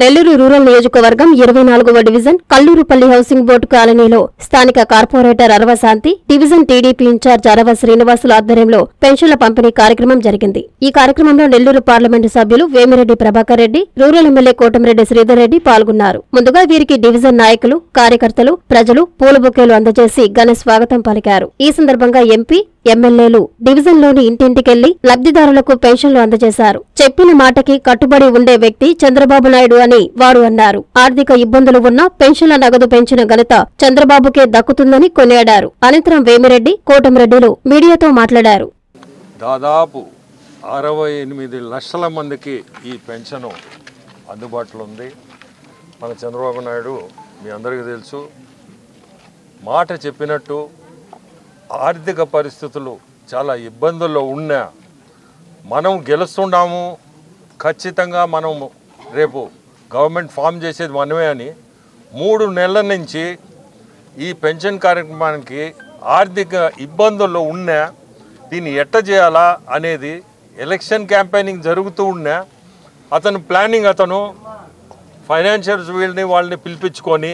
Nellore rural నియోజకవర్గం ఇరవై నాలుగవ డివిజన్ కల్లూరుపల్లి హౌసింగ్ బోర్డు కాలనీలో స్థానిక corporator Aravashanthi division TDP in-charge Arava శ్రీనివాసుల ఆధ్వర్యంలో పెన్షన్ల పంపిణీ కార్యక్రమం జరిగింది. ఈ కార్యక్రమంలో నెల్లూరు పార్లమెంటు సభ్యులు వేమిరెడ్డి ప్రభాకర్ రెడ్డి రూరల్ ఎమ్మెల్యే కోటమిరెడ్డి శ్రీధర్ రెడ్డి పాల్గొన్నారు. ముందుగా వీరికి డివిజన్ నాయకులు కార్యకర్తలు ప్రజలు పూల బొకేలు అందజేసి ఘన స్వాగతం పలికారు. ఈ సందర్భంగా ఎంపీ ఎమ్మెల్యేలు డివిజన్లోని ఇంటింటికెళ్ళి లబ్ధిదారులకు పెన్షన్లు అందజేశారు. చెప్పిన మాటకి కట్టుబడి ఉండే వ్యక్తి చంద్రబాబు నాయుడు అని వారు అన్నారు. ఆర్థిక ఇబ్బందులు ఉన్నా పెన్షన్ల నగదు పెంచిన ఘనత చంద్రబాబుకే దక్కుతుందని కొనియాడారు. అనంతరం వేమిరెడ్డి కోటమిరెడ్డిలు మీడియాతో మాట్లాడారు. దాదాపు అరవై ఎనిమిది లక్షల మందికి ఈ పెన్షన్ అందుబాటులో ఉంది. మన చంద్రబాబు నాయుడు మీ అందరికీ తెలుసు. మాట చెప్పినట్టు ఆర్థిక పరిస్థితులు చాలా ఇబ్బందుల్లో ఉన్నా మనం గెలుస్తున్నాము ఖచ్చితంగా మనం రేపు గవర్నమెంట్ ఫామ్ చేసేది మనమే అని మూడు నెలల నుంచి ఈ పెన్షన్ కార్యక్రమానికి ఆర్థిక ఇబ్బందుల్లో ఉన్నా దీన్ని ఎట్ట చేయాలా అనేది ఎలక్షన్ క్యాంపెయినింగ్ జరుగుతూ ఉన్నా అతను ప్లానింగ్ అతను ఫైనాన్షియల్స్ వీళ్ళని వాళ్ళని పిలిపించుకొని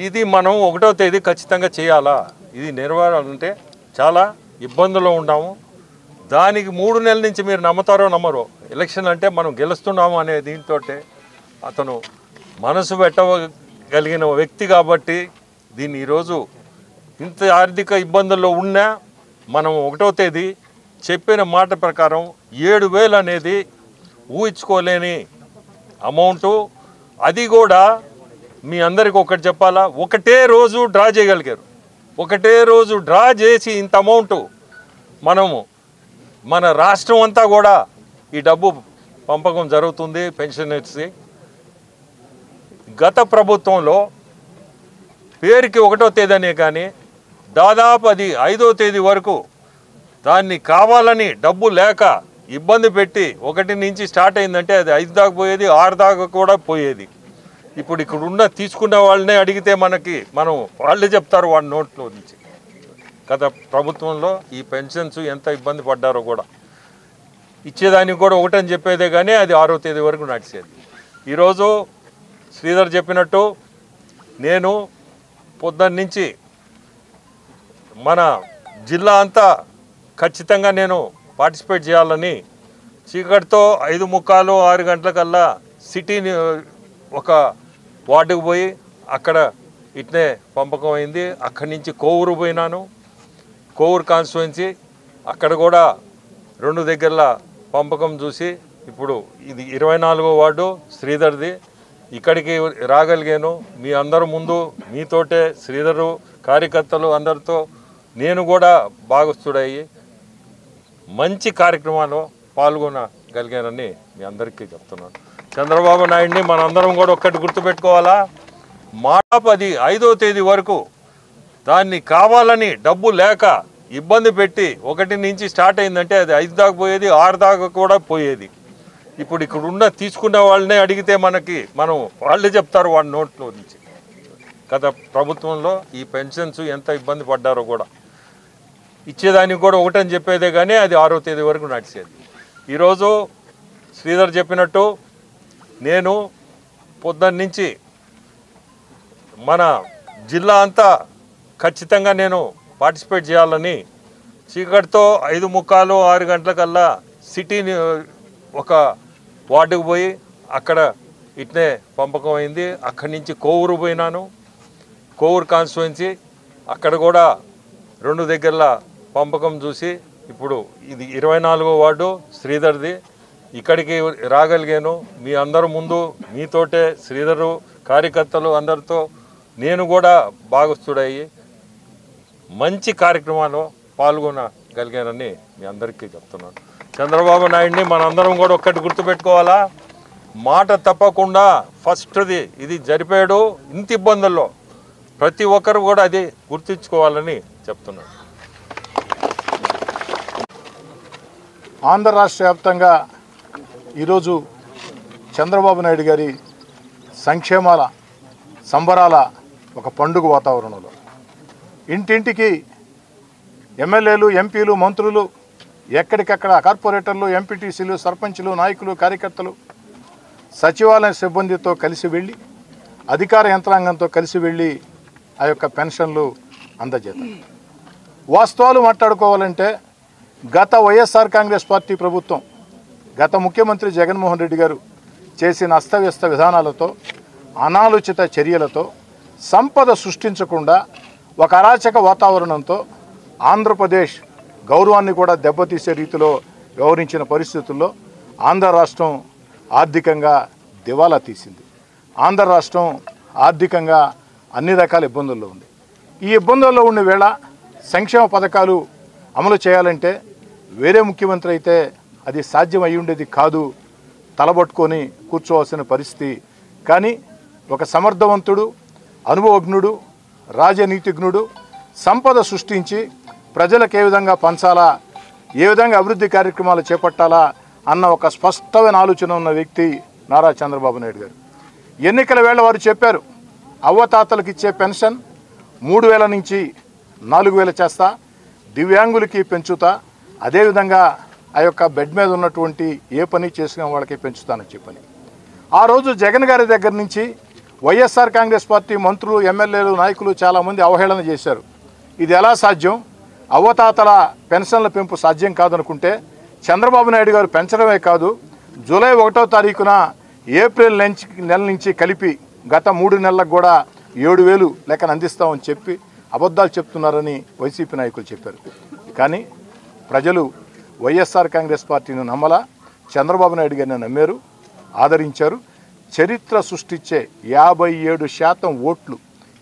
ఇది మనం ఒకటో తేదీ ఖచ్చితంగా చేయాలా? ఇది నెరవేరాలంటే చాలా ఇబ్బందుల్లో ఉన్నాము దానికి మూడు నెలల నుంచి మీరు నమ్ముతారో నమ్మరో ఎలక్షన్ అంటే మనం గెలుస్తున్నాము అనే దీంతో అతను మనసు పెట్టగలిగిన వ్యక్తి కాబట్టి దీన్ని ఈరోజు ఇంత ఆర్థిక ఇబ్బందుల్లో ఉన్నా మనం ఒకటో తేదీ చెప్పిన మాట ప్రకారం ఏడు వేలు అనేది ఊహించుకోలేని అమౌంటు. అది కూడా మీ అందరికి ఒకటి చెప్పాలా? ఒకటే రోజు డ్రా చేయగలిగారు. ఒకటే రోజు డ్రా చేసి ఇంత అమౌంట్ మనము మన రాష్ట్రం అంతా కూడా ఈ డబ్బు పంపకం జరుగుతుంది పెన్షనర్స్కి గత ప్రభుత్వంలో పేరుకి ఒకటో తేదీనే కానీ దాదాపు అది ఐదో తేదీ వరకు దాన్ని కావాలని డబ్బు లేక ఇబ్బంది పెట్టి ఒకటి నుంచి స్టార్ట్ అయిందంటే అది ఐదు దాకా పోయేది ఆరు దాకా కూడా పోయేది. ఇప్పుడు ఇక్కడ ఉన్న తీసుకున్న వాళ్ళనే అడిగితే మనకి మనం వాళ్ళే చెప్తారు వాళ్ళ నోట్లో నుంచి. గత ప్రభుత్వంలో ఈ పెన్షన్స్ ఎంత ఇబ్బంది పడ్డారో కూడా. ఇచ్చేదానికి కూడా ఒకటని చెప్పేదే కానీ అది ఆరో తేదీ వరకు నడిచేది. ఈరోజు శ్రీధర్ చెప్పినట్టు నేను పొద్దున్న నుంచి మన జిల్లా అంతా ఖచ్చితంగా నేను పార్టిసిపేట్ చేయాలని చీకటితో ఐదు ముక్కాలు ఆరు గంటలకల్లా సిటీని ఒక వార్డుకు పోయి అక్కడ ఇట్నే పంపకం అయింది. అక్కడి నుంచి కోవూరు పోయినాను. కోవూరు కాన్స్టిట్యున్సీ అక్కడ కూడా రెండు దగ్గరల పంపకం చూసి ఇప్పుడు ఇది ఇరవై నాలుగో వార్డు శ్రీధర్ది. ఇక్కడికి రాగలిగాను. మీ అందరు ముందు మీతోటే శ్రీధరు కార్యకర్తలు అందరితో నేను కూడా భాగస్థుడయ్యి మంచి కార్యక్రమాల్లో పాల్గొనగలిగానని మీ అందరికీ చెప్తున్నాను. చంద్రబాబు నాయుడిని మనందరం కూడా ఒక్కటి గుర్తుపెట్టుకోవాలా? మాట పది ఐదో తేదీ వరకు దాన్ని కావాలని డబ్బు లేక ఇబ్బంది పెట్టి ఒకటి నుంచి స్టార్ట్ అయిందంటే అది ఐదు దాకా పోయేది ఆరు దాకా కూడా పోయేది. ఇప్పుడు ఇక్కడ ఉన్న తీసుకున్న వాళ్ళనే అడిగితే మనకి మనం వాళ్ళే చెప్తారు వాళ్ళ నోట్లో నుంచి. గత ప్రభుత్వంలో ఈ పెన్షన్స్ ఎంత ఇబ్బంది పడ్డారో కూడా. ఇచ్చేదానికి కూడా ఒకటని చెప్పేదే కానీ అది ఆరో తేదీ వరకు నడిచేది. ఈరోజు శ్రీధర్ చెప్పినట్టు నేను పొద్దున్న నుంచి మన జిల్లా అంతా ఖచ్చితంగా నేను పార్టిసిపేట్ చేయాలని చీకటితో ఐదు ముక్కాలు ఆరు గంటలకల్లా సిటీని ఒక వార్డుకు పోయి అక్కడ ఇట్నే పంపకం అయింది. అక్కడి నుంచి కోవూరు పోయినాను. కోవూరు కాన్స్టిట్యున్సీ అక్కడ కూడా రెండు దగ్గరలా పంపకం చూసి ఇప్పుడు ఇది ఇరవై నాలుగో వార్డు శ్రీధర్ది. ఇక్కడికి రాగలిగాను. మీ అందరు ముందు మీతోటే శ్రీధరు కార్యకర్తలు అందరితో నేను కూడా భాగస్థుడయ్యి మంచి కార్యక్రమాల్లో పాల్గొనగలిగానని మీ అందరికీ చెప్తున్నాను. చంద్రబాబు నాయుడిని మనందరం కూడా ఒక్కటి గుర్తుపెట్టుకోవాలా? మాట తప్పకుండా ఫస్ట్ది ఇది జరిపాడు. ఇంత ఇబ్బందుల్లో ప్రతి ఒక్కరు కూడా అది గుర్తించుకోవాలని చెప్తున్నాను. ఆంధ్ర రాష్ట్ర వ్యాప్తంగా ఈరోజు చంద్రబాబు నాయుడు గారి సంక్షేమాల సంబరాల ఒక పండుగ వాతావరణంలో. ఇంటింటికి ఎమ్మెల్యేలు ఎంపీలు మంత్రులు ఎక్కడికక్కడ కార్పొరేటర్లు ఎంపీటీసీలు సర్పంచులు నాయకులు కార్యకర్తలు సచివాలయ సిబ్బందితో కలిసి వెళ్ళి అధికార యంత్రాంగంతో కలిసి వెళ్ళి ఆ యొక్క పెన్షన్లు అందజేద్దాం. వాస్తవాలు మాట్లాడుకోవాలంటే గత వైఎస్ఆర్ కాంగ్రెస్ పార్టీ ప్రభుత్వం గత ముఖ్యమంత్రి జగన్మోహన్ రెడ్డి గారు చేసిన అస్తవ్యస్త విధానాలతో అనాలోచిత చర్యలతో సంపద సృష్టించకుండా ఒక అరాచక వాతావరణంతో ఆంధ్రప్రదేశ్ గౌరవాన్ని కూడా దెబ్బతీసే రీతిలో వ్యవహరించిన పరిస్థితుల్లో ఆంధ్ర రాష్ట్రం ఆర్థికంగా దివాలా తీసింది. ఆంధ్ర రాష్ట్రం ఆర్థికంగా అన్ని రకాల ఇబ్బందుల్లో ఉంది. ఈ ఇబ్బందుల్లో ఉన్న వేళ సంక్షేమ పథకాలు అమలు చేయాలంటే వేరే ముఖ్యమంత్రి అయితే అది సాధ్యం అయి ఉండేది కాదు. తలబట్టుకొని కూర్చోవలసిన పరిస్థితి. కానీ ఒక సమర్థవంతుడు అనుభవజ్ఞుడు రాజనీతిజ్ఞుడు సంపద సృష్టించి ప్రజలకు ఏ విధంగా పంచాలా ఏ విధంగా అభివృద్ధి కార్యక్రమాలు చేపట్టాలా అన్న ఒక స్పష్టమైన ఆలోచన ఉన్న వ్యక్తి నారా చంద్రబాబు నాయుడు గారు. ఎన్నికల వేళ వారు చెప్పారు అవ్వతాతలకు ఇచ్చే పెన్షన్ మూడు వేల నుంచి నాలుగు వేల చేస్తా దివ్యాంగులకి పెంచుతా అదేవిధంగా ఆ యొక్క బెడ్ మీద ఉన్నటువంటి ఏ పని చేసిన వాళ్ళకి పెంచుతానని చెప్పని. ఆ రోజు జగన్ గారి దగ్గర నుంచి వైఎస్ఆర్ కాంగ్రెస్ పార్టీ మంత్రులు ఎమ్మెల్యేలు నాయకులు చాలామంది అవహేళన చేశారు. ఇది ఎలా సాధ్యం? అవతాతల పెన్షన్ల పెంపు సాధ్యం కాదనుకుంటే చంద్రబాబు నాయుడు గారు పెంచడమే కాదు జూలై ఒకటో తారీఖున ఏప్రిల్ నుంచి నెల నుంచి కలిపి గత మూడు నెలలకు కూడా ఏడు వేలు లెక్కన అందిస్తామని చెప్పి అబద్ధాలు చెప్తున్నారని వైసీపీ నాయకులు చెప్పారు. కానీ ప్రజలు వైఎస్ఆర్ కాంగ్రెస్ పార్టీని నమ్మలా. చంద్రబాబు నాయుడు గారిని నమ్మారు ఆదరించారు. చరిత్ర సృష్టించే యాభై ఏడు శాతం ఓట్లు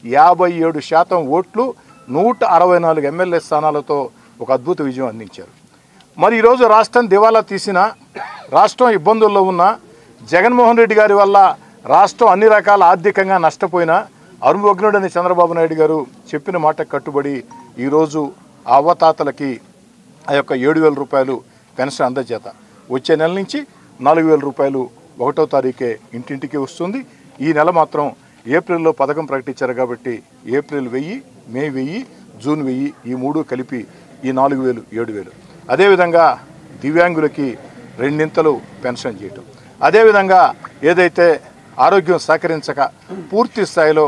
యాభై ఏడు శాతం ఓట్లు నూట అరవై నాలుగు ఎమ్మెల్యే స్థానాలతో ఒక అద్భుత విజయం అందించారు. మరి ఈరోజు రాష్ట్రం దివాలా తీసిన రాష్ట్రం ఇబ్బందుల్లో ఉన్న జగన్మోహన్ రెడ్డి గారి వల్ల రాష్ట్రం అన్ని రకాల ఆర్థికంగా నష్టపోయిన అరుమగ్నుడని చంద్రబాబు నాయుడు గారు చెప్పిన మాట కట్టుబడి ఈరోజు అవతాతలకి అవ్వతాతలకి ఆ యొక్క ఏడు వేల రూపాయలు పెన్షన్ అందజేత వచ్చే నెల నుంచి నాలుగు వేల రూపాయలు ఒకటో తారీఖే ఇంటింటికి వస్తుంది. ఈ నెల మాత్రం ఏప్రిల్లో పథకం ప్రకటించారు కాబట్టి ఏప్రిల్ వెయ్యి మే వెయ్యి జూన్ వెయ్యి ఈ మూడు కలిపి ఈ నాలుగు వేలు ఏడు వేలు. అదేవిధంగా దివ్యాంగులకి రెండింతలు పెన్షన్ చేయటం. అదేవిధంగా ఏదైతే ఆరోగ్యం సహకరించక పూర్తి స్థాయిలో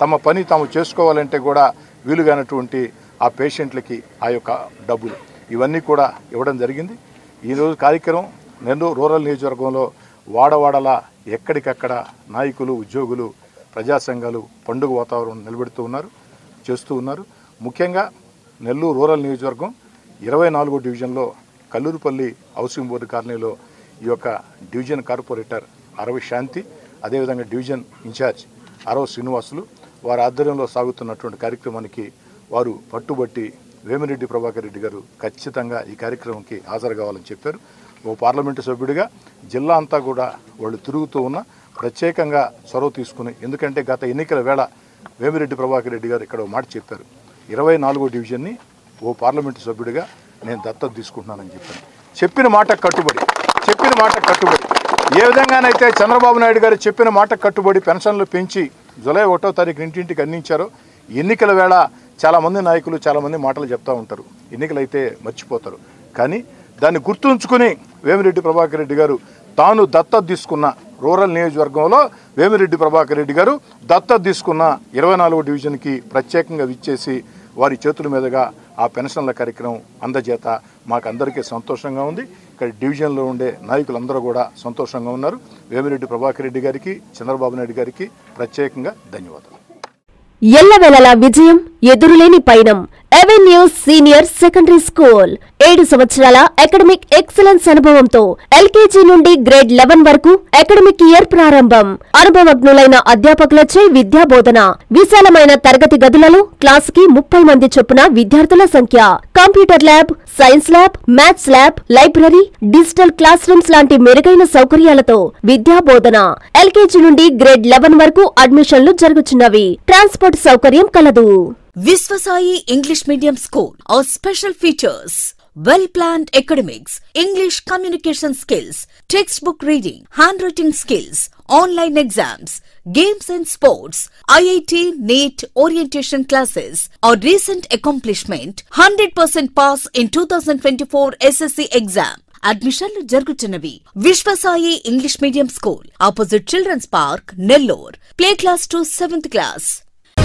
తమ పని తాము చేసుకోవాలంటే కూడా వీలుగానటువంటి ఆ పేషెంట్లకి ఆ యొక్క డబ్బులు. ఇవన్నీ కూడా ఇవ్వడం జరిగింది. ఈరోజు కార్యక్రమం నెల్లూరు రూరల్ నియోజకవర్గంలో వాడవాడల ఎక్కడికక్కడ నాయకులు ఉద్యోగులు ప్రజా సంఘాలు పండుగ వాతావరణం నిలబెడుతూ ఉన్నారు చేస్తూ ఉన్నారు. ముఖ్యంగా నెల్లూరు రూరల్ నియోజకవర్గం ఇరవై నాలుగో డివిజన్లో కల్లూరుపల్లి హౌసింగ్ బోర్డు కాలనీలో ఈ యొక్క డివిజన్ కార్పొరేటర్ అరవి శాంతి అదేవిధంగా డివిజన్ ఇన్ఛార్జ్ అరవ శ్రీనివాసులు వారి ఆధ్వర్యంలో సాగుతున్నటువంటి కార్యక్రమానికి వారు పట్టుబట్టి వేమిరెడ్డి ప్రభాకర్ రెడ్డి గారు ఖచ్చితంగా ఈ కార్యక్రమంకి హాజరు కావాలని చెప్పారు. ఓ పార్లమెంటు సభ్యుడిగా జిల్లా అంతా కూడా వాళ్ళు తిరుగుతూ ఉన్న ప్రత్యేకంగా చొరవ తీసుకుని ఎందుకంటే గత ఎన్నికల వేళ వేమిరెడ్డి ప్రభాకర్ రెడ్డి గారు ఇక్కడ మాట చెప్పారు. ఇరవై నాలుగో డివిజన్ని ఓ పార్లమెంటు సభ్యుడిగా నేను దత్తత తీసుకుంటున్నానని చెప్పాను. చెప్పిన మాట కట్టుబడి చెప్పిన మాట కట్టుబడి ఏ విధంగానైతే చంద్రబాబు నాయుడు గారు చెప్పిన మాట కట్టుబడి పెన్షన్లు పెంచి జూలై ఒకటో తారీఖు ఇంటింటికి అందించారో ఎన్నికల వేళ చాలామంది నాయకులు చాలామంది మాటలు చెప్తా ఉంటారు. ఎన్నికలైతే మర్చిపోతారు. కానీ దాన్ని గుర్తుంచుకుని వేమిరెడ్డి ప్రభాకర్ రెడ్డి గారు తాను దత్తత తీసుకున్న రూరల్ నియోజకవర్గంలో వేమిరెడ్డి ప్రభాకర్ రెడ్డి గారు దత్తత తీసుకున్న ఇరవై నాలుగో డివిజన్కి ప్రత్యేకంగా విచ్చేసి వారి చేతుల మీదుగా ఆ పెన్షన్ల కార్యక్రమం అందజేత మాకు అందరికీ సంతోషంగా ఉంది. ఇక్కడ డివిజన్లో ఉండే నాయకులందరూ కూడా సంతోషంగా ఉన్నారు. వేమిరెడ్డి ప్రభాకర్ రెడ్డి గారికి చంద్రబాబు నాయుడు గారికి ప్రత్యేకంగా ధన్యవాదాలు. ఎల్లవేళలా విజయం ఎదురులేని పయనం. ఎవెన్యూ సీనియర్ సెకండరీ స్కూల్ ఏడు సంవత్సరాల అకాడమిక్ ఎక్సలెన్స్ అనుభవంతో ఎల్కేజీ నుండి గ్రేడ్ లెవెన్ వరకు అకాడమిక్ ఇయర్ ప్రారంభం. అనుభవజ్ఞులైన అధ్యాపకులచే విద్యా బోధన విశాలమైన తరగతి గదులలో క్లాస్కి ముప్పై మంది చొప్పున విద్యార్థుల సంఖ్య. Computer lab science lab maths lab library digital classrooms లాంటి మెరుగైన సౌకర్యాలతో విద్యా బోధన ఎల్కేజీ నుండి గ్రేడ్ లెవెన్ వరకు అడ్మిషన్లు జరుగుతున్నవి ట్రాన్స్పోర్ట్ సౌకర్యం కలదు. Visvasai English Medium School. Our special features. Well planned academics, English communication skills, textbook reading, handwriting skills, online exams, games and sports, IIT NEET orientation classes. Our recent accomplishment 100% pass in 2024 SSC exam. అడ్మిషన్లు జరుగుతున్నవి Vishwasai English medium school opposite children's park Nellore play class to seventh class